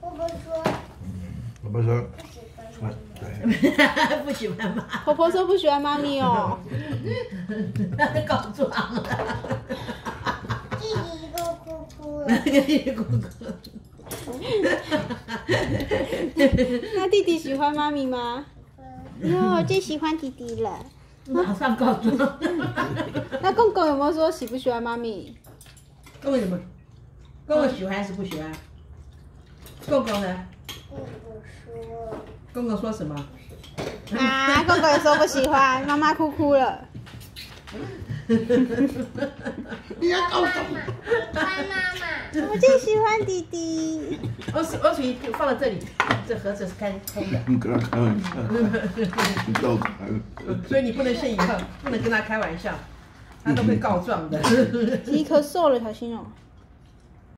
婆婆说爸爸说，不喜欢穿妈妈。对，不喜欢妈，婆婆说不喜欢妈咪哦。告状了。那弟弟喜欢妈咪吗？哟，最喜欢弟弟了。马上告状。那公公有没有说喜不喜欢妈咪？公公怎么？公公喜欢还是不喜欢？公公呢？公公说公公说什么？啊，公公也说不喜欢，妈妈哭哭了。你要告状。妈妈，喜欢妈妈。我最喜欢弟弟。我水我水放在这里，这盒子是开空的，你跟他开玩笑，你告他。所以你不能信以后，不能跟他开玩笑，他都会告状的。弟弟咳嗽了，小心哦。